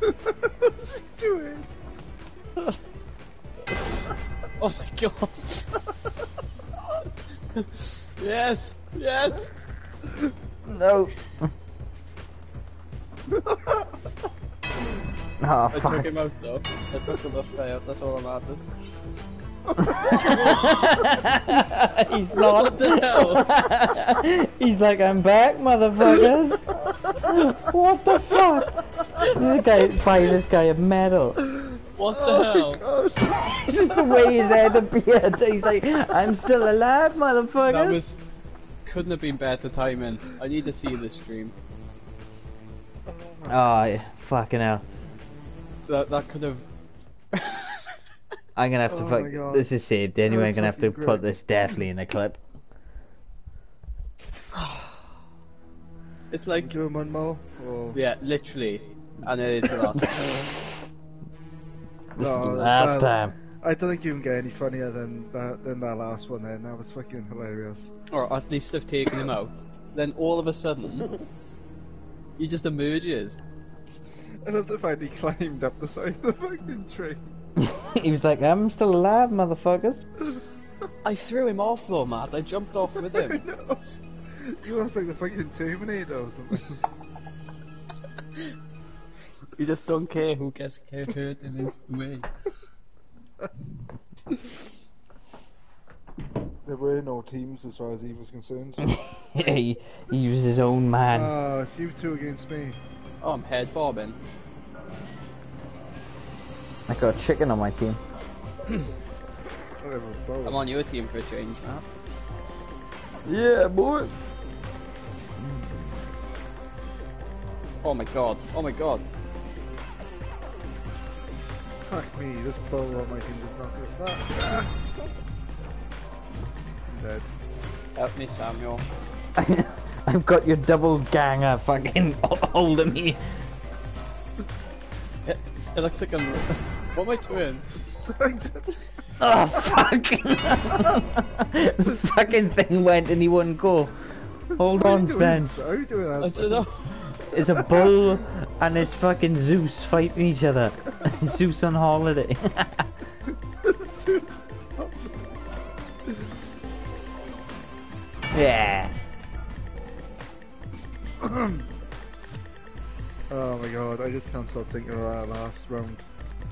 (laughs) What's he doing? Oh my god. yes, yes. no. Oh, ah, I took fuck. him out though. I took the buff guy out. That's all that matters. (laughs) He's not. What the hell? (laughs) He's like, I'm back, motherfuckers. (laughs) what the fuck? This guy, buying this guy a medal. What the Oh hell? my gosh! It's just the way he's his head appeared. He's like, I'm still alive, motherfucker. That was couldn't have been better timing. I need to see this stream. Oh, yeah, fucking hell. That that could have. (laughs) I'm gonna have to Oh fuck. This is saved anyway. I'm gonna have to fucking put this definitely in a clip. (sighs) It's like Doing one more? Or... yeah, literally, and it is the last. (laughs) one. This is the last that- time. I don't think you can get any funnier than that than that last one. Then that was fucking hilarious. or at least have taken him out. Then all of a sudden, he just emerges. And I love the fact he climbed up the side of the fucking tree. (laughs) he was like, I'm still alive, motherfuckers. (laughs) I threw him off though, Matt. I jumped off with (laughs) I him. know. You look like the fucking Terminator or something. You just don't care who gets hurt in his way. there were no teams as far as he was concerned. (laughs) he, he was his own man. Oh, it's you two against me. Oh, I'm head bobbing. I got a chicken on my team. (clears throat) I'm on your team for a change, Matt. Yeah, boy. Oh my god. Oh my god. Fuck me, this bow on my team does not do that. I'm dead. Help me, Samuel. (laughs) I've got your double ganger fucking (laughs) holding me. It, it looks like I'm. (laughs) what am I doing? Oh fuck! the fucking thing went and he wouldn't go. Hold What on, you doing? Spence. How are you doing I that? don't know. It's a bull and it's fucking Zeus fighting each other. (laughs) Zeus on holiday. (laughs) yeah. (clears throat) oh my god, I just can't stop thinking about that last round.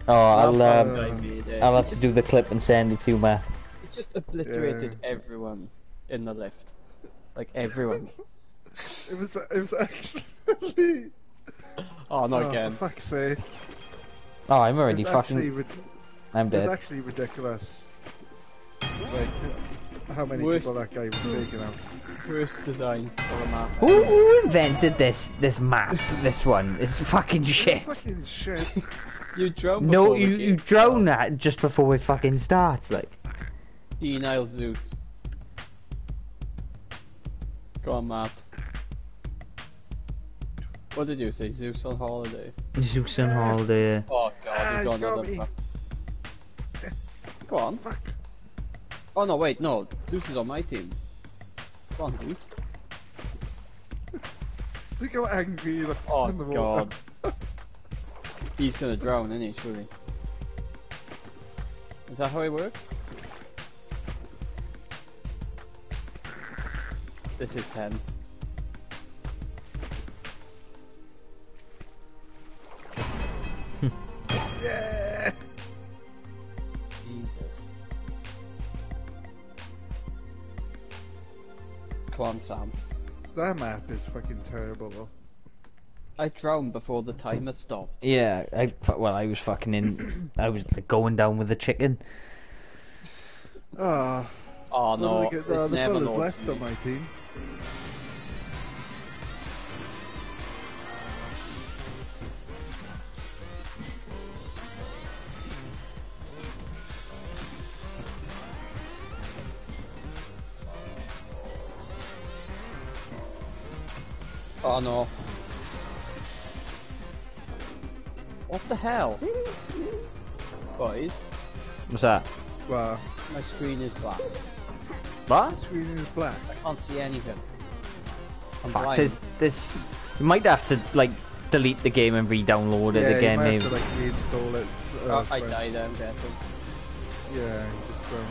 Oh, I'll That um, it. I'll have to do the clip and send it to Matt. It just obliterated everyone in the lift. Like everyone. It was it was actually (laughs) Oh, not oh, again. For fuck's sake. Oh, I'm already was fucking. rid- I'm it was dead. actually ridiculous. Like how many Worst- people that guy was taking out. Worst design for a map. Who, who invented this this map? This one is fucking shit. Fucking (laughs) shit. You drone No, you you game drone starts. that just before we fucking starts. Like, Senile Zeus. Go on, Matt. What did you say? Zeus on holiday? Zeus on holiday. Oh god, you've got you got another Go on. Oh no, wait, no. Zeus is on my team. Go on, Zeus. Look how angry he looks Oh in the oh, god. water. (laughs) He's gonna drown, isn't he, surely? Is that how it works? This is tense. Yeah. Jesus. Come on, Sam. That map is fucking terrible though. I drowned before the timer stopped. Yeah, I well, I was fucking in. I was like going down with the chicken. Ah, Oh What no, they get- it's uh, the never fellas left on my team. Oh no. What the hell? Boys, What's that? Well, my screen is black. What? screen is black. I can't see anything. I'm Fuck, blind. there's, there's... You might have to, like, delete the game and re-download it yeah, again, you might maybe. have to like reinstall it. Uh, Oh, I for- died, I'm guessing. Yeah, just um,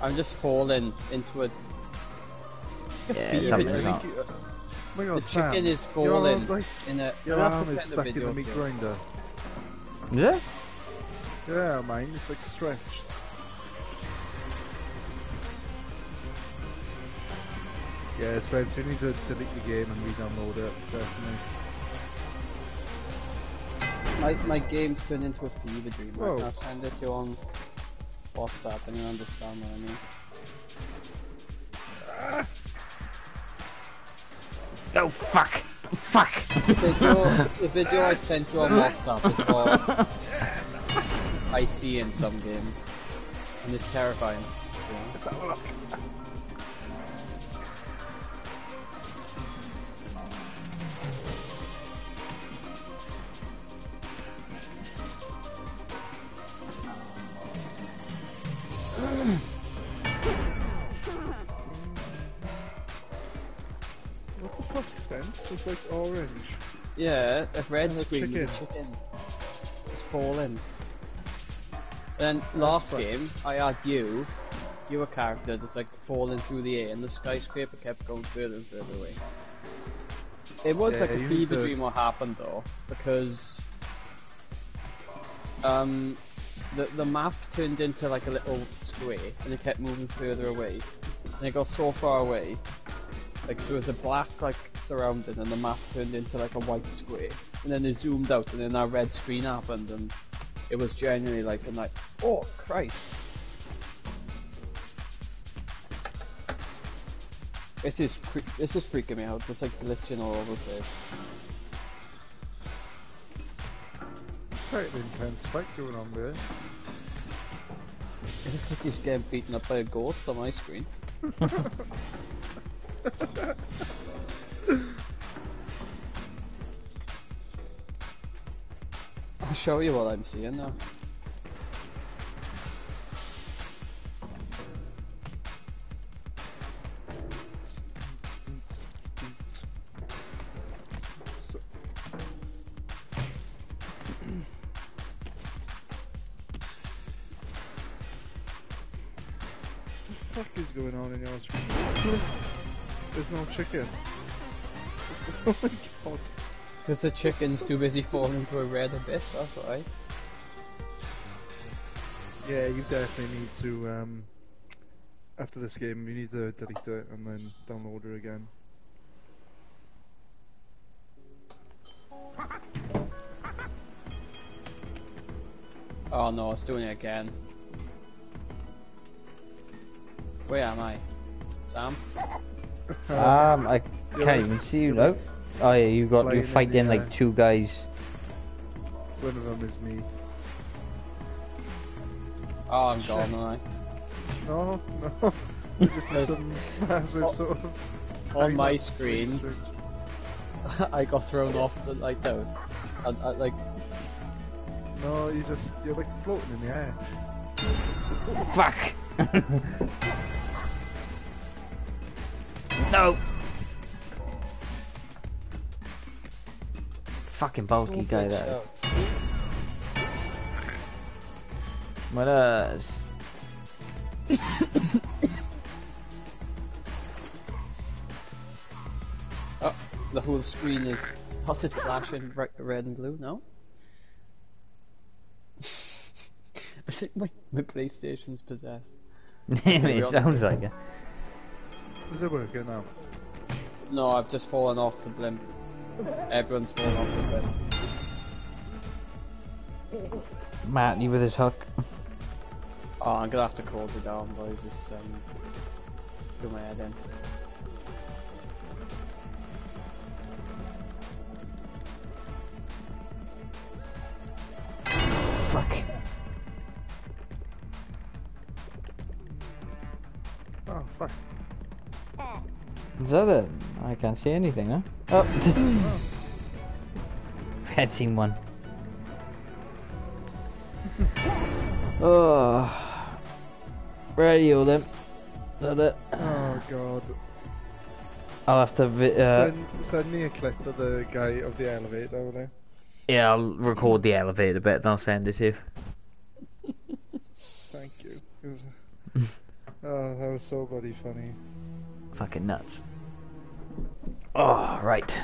I'm just falling into a. It's like a Yeah, fever something's dream. Not- The Sam, chicken is your, falling like, in a. your I'll have arm to is send a stuck in video the meat to you. grinder. Is it? Yeah, mine. It's like stretched. Yeah, Spence, you need to delete the game and re-download it, definitely. My, my game's turned into a fever dream. Whoa. Right? I'll send it to you on WhatsApp and you understand what I mean. Oh, fuck! Fuck! The video, the video I sent you on WhatsApp is what I see in some games. And it's terrifying. Yeah. Let's (laughs) It's like orange. Yeah, a red And a screen with a chicken. chicken. It's falling. Then last fun. game, I had you, you were character just like falling through the air and the skyscraper kept going further and further away. It was Yeah, like a fever dream what happened though, because um the the map turned into like a little square and it kept moving further away. And it got so far away like so it was a black like surrounding and the map turned into like a white square. And then it zoomed out and then that red screen happened and it was genuinely like I'm like, oh Christ. This is cre- this is freaking me out. It's like glitching all over the place. Quite an intense fight going on there. It looks like he's getting beaten up by a ghost on my screen. (laughs) I'll show you what I'm seeing now. Fuck is going on in your screen? There's no chicken. (laughs) Oh my god. Because the chicken's too busy falling into a red abyss, that's why. Yeah, you definitely need to, um, after this game, you need to delete it and then download it again. Oh no, it's doing it again. Where am I? Sam? Um, I can't like- even see you you're now. Oh yeah, you got flying you're in fighting the like two guys. One of them is me. Oh, I'm gone, am I? No, no. (laughs) This is There's- some massive Oh, sort of. On my screen. (laughs) I got thrown off the lighthouse. And, I, like, No, you just you're like floating in the air. Fuck! (laughs) no! Fucking bulky guy that is. What (coughs) else? Oh, the whole screen is started flashing re- red and blue. No. (laughs) I think my, my PlayStation's possessed. (laughs) it sounds like it. Is it working now? No, I've just fallen off the blimp. Everyone's fallen off the blimp. Matty with his hook. Oh, I'm gonna have to close it down, boys. Just um, do my head in. Fuck. Oh, fuck. Is that it? I can't see anything, huh? Oh. Had seen one. oh. Radio then. Is that it? Oh, God. I'll have to. Vi- uh, Send, send me a clip of the guy of the elevator over there. yeah, I'll record the elevator bit and I'll send it to you. Thank you. (laughs) Oh, that was so bloody funny. Fucking nuts. Oh, right.